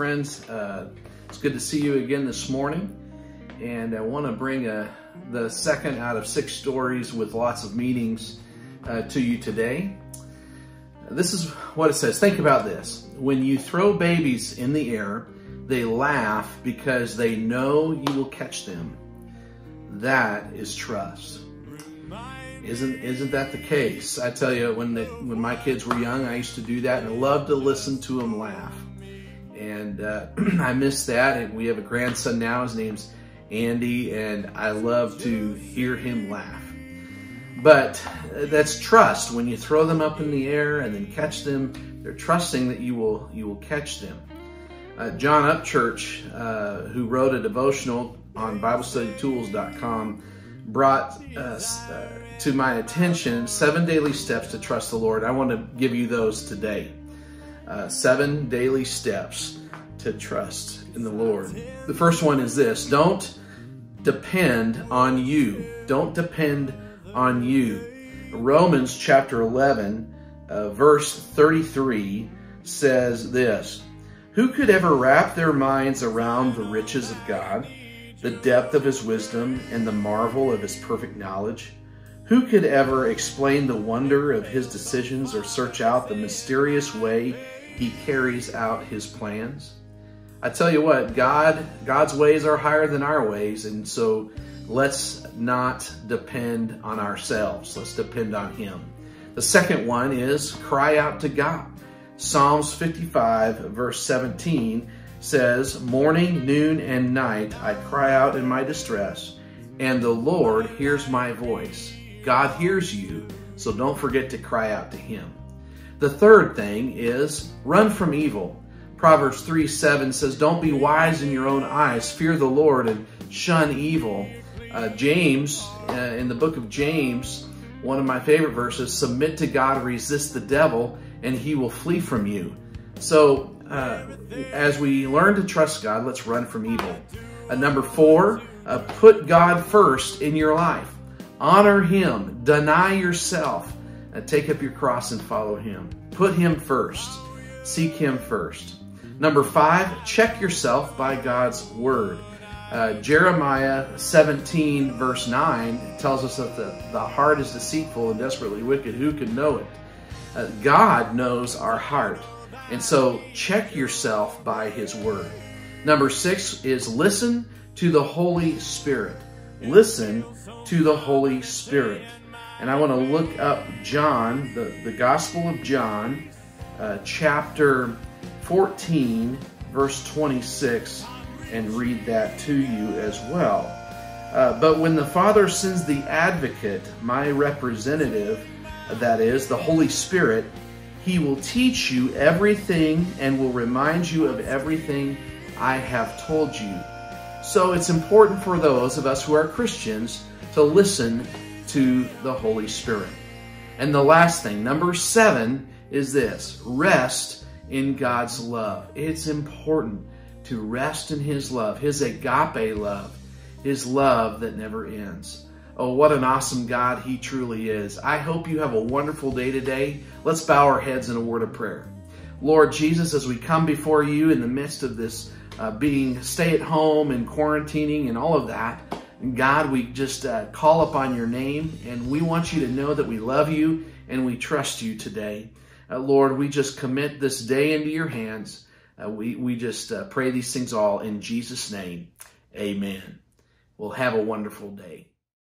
friends. Uh, it's good to see you again this morning. And I want to bring a, uh, the second out of six stories with lots of meanings uh, to you today. This is what it says. Think about this. When you throw babies in the air, they laugh because they know you will catch them. That is trust. Isn't isn't that the case? I tell you, when when my kids were young, I used to do that, and I loved to listen to them laugh. And uh, I miss that. And we have a grandson now. His name's Andy, and I love to hear him laugh. But that's trust. When you throw them up in the air and then catch them, they're trusting that you will you will catch them. Uh, John Upchurch, uh, who wrote a devotional on BibleStudyTools.com, brought us uh, to my attention seven daily steps to trust the Lord. I want to give you those today. Uh, seven daily steps to trust in the Lord. The first one is this don't depend on you. Don't depend on you. Romans chapter 11, uh, verse 33 says this Who could ever wrap their minds around the riches of God, the depth of his wisdom, and the marvel of his perfect knowledge? Who could ever explain the wonder of his decisions or search out the mysterious way he carries out his plans? I tell you what, God, God's ways are higher than our ways, and so let's not depend on ourselves. Let's depend on him. The second one is cry out to God. Psalms 55 verse 17 says, Morning, noon, and night I cry out in my distress, and the Lord hears my voice. God hears you, so don't forget to cry out to Him. The third thing is run from evil. Proverbs 3 7 says, Don't be wise in your own eyes, fear the Lord and shun evil. Uh, James, uh, in the book of James, one of my favorite verses, submit to God, resist the devil, and he will flee from you. So, uh, as we learn to trust God, let's run from evil. Uh, number four, uh, put God first in your life. Honor him. Deny yourself. And take up your cross and follow him. Put him first. Seek him first. Number five, check yourself by God's word. Uh, Jeremiah 17 verse 9 tells us that the, the heart is deceitful and desperately wicked. Who can know it? Uh, God knows our heart. And so check yourself by his word. Number six is listen to the Holy Spirit listen to the Holy Spirit. And I want to look up John, the, the Gospel of John, uh, chapter 14, verse 26, and read that to you as well. Uh, but when the Father sends the advocate, my representative, that is, the Holy Spirit, he will teach you everything and will remind you of everything I have told you. So it's important for those of us who are Christians to listen to the Holy Spirit. And the last thing, number seven, is this rest in God's love. It's important to rest in His love, His agape love, His love that never ends. Oh, what an awesome God He truly is. I hope you have a wonderful day today. Let's bow our heads in a word of prayer. Lord Jesus, as we come before you in the midst of this uh, being stay at home and quarantining and all of that. God, we just uh, call upon your name and we want you to know that we love you and we trust you today. Uh, Lord, we just commit this day into your hands. Uh, we, we just uh, pray these things all in Jesus' name. Amen. Well, have a wonderful day.